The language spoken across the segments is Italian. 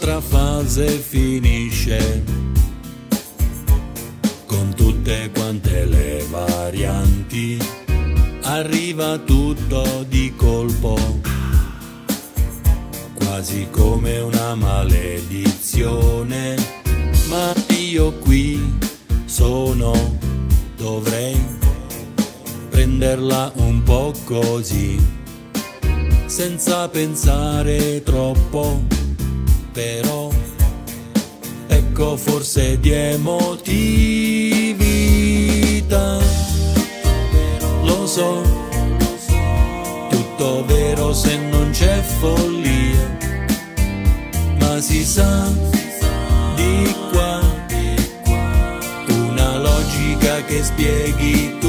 un'altra fase finisce con tutte quante le varianti. Arriva tutto di colpo, quasi come una maledizione. Ma io qui sono, dovrei prenderla un po' così, senza pensare troppo, però ecco forse di emotività. Lo so, tutto vero se non c'è follia, ma si sa di qua una logica che spieghi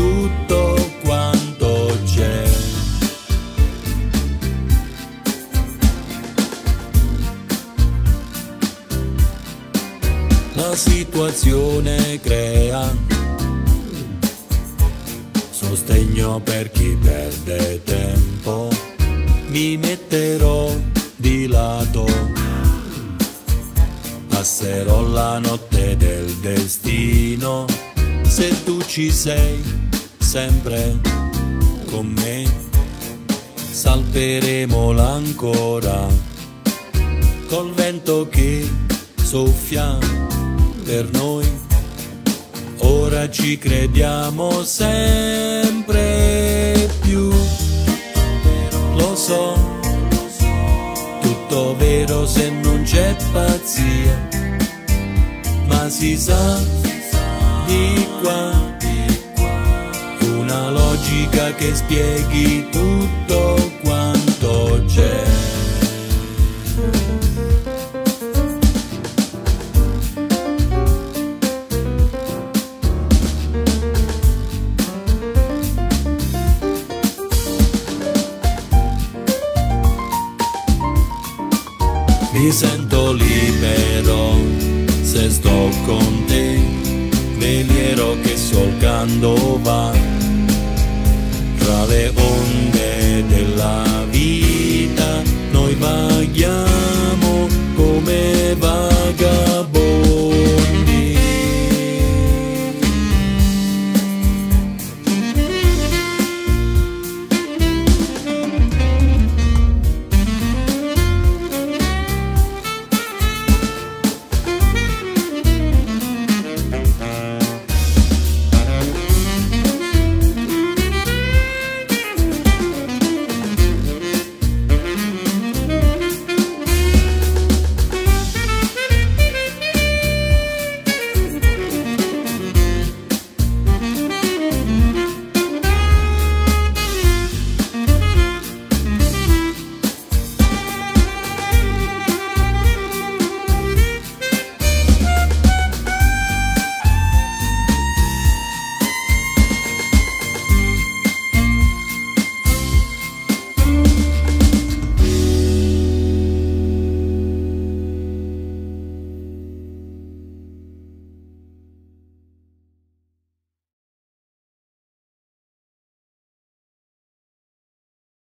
Situazione crea sostegno per chi perde tempo. Mi metterò di lato, passerò la notte del destino. Se tu ci sei sempre con me, salperemo l'ancora col vento che soffia per noi. Ora ci crediamo sempre più. Lo so, tutto vero se non c'è pazzia, ma si sa di qua una logica che spieghi tutto sento libero se sto con te, veliero che solcando va tra le onde